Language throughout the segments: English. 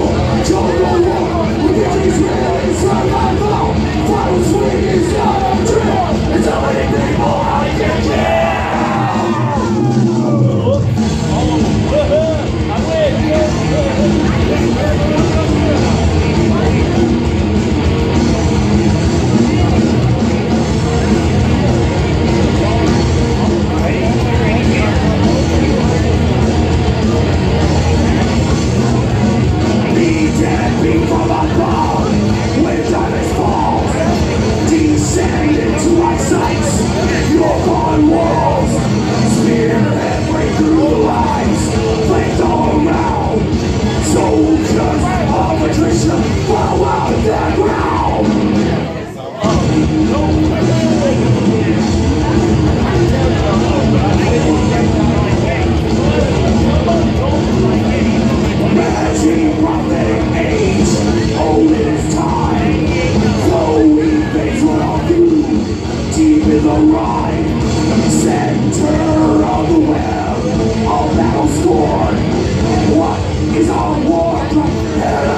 我，教导我，我愿意学，善。upon walls Smear and break through the lines Flamed all around Soldiers of attrition Blow out that on war from.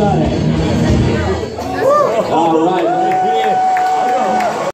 got it.